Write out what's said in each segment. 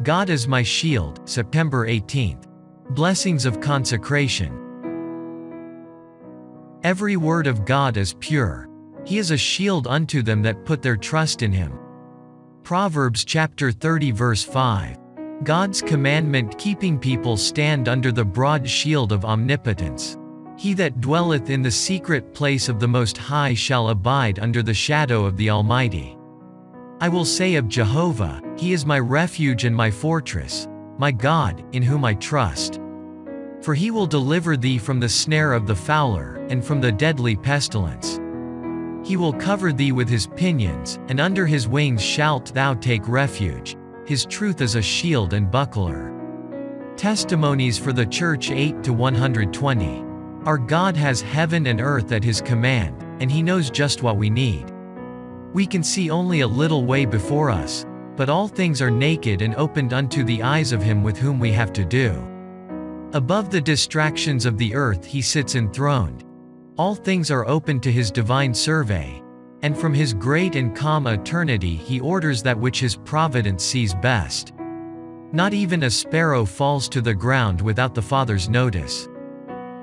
God is my shield, September 18th. Blessings of consecration. Every word of God is pure. He is a shield unto them that put their trust in him. Proverbs chapter 30 verse 5. God's commandment keeping people stand under the broad shield of omnipotence. He that dwelleth in the secret place of the Most High shall abide under the shadow of the Almighty. I will say of Jehovah, He is my refuge and my fortress, my God, in whom I trust. For he will deliver thee from the snare of the fowler, and from the deadly pestilence. He will cover thee with his pinions, and under his wings shalt thou take refuge. His truth is a shield and buckler. Testimonies for the Church 8 to 120. Our God has heaven and earth at his command, and he knows just what we need. We can see only a little way before us, but all things are naked and opened unto the eyes of him with whom we have to do. Above the distractions of the earth he sits enthroned. All things are open to his divine survey, and from his great and calm eternity he orders that which his providence sees best. Not even a sparrow falls to the ground without the Father's notice.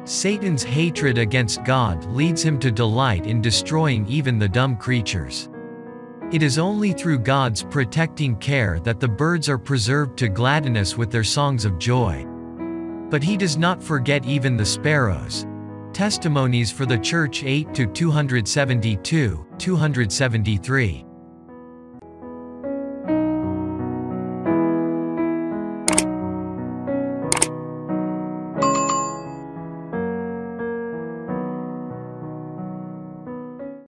Satan's hatred against God leads him to delight in destroying even the dumb creatures. It is only through God's protecting care that the birds are preserved to gladden us with their songs of joy. But he does not forget even the sparrows. Testimonies for the Church 8 to 272, 273.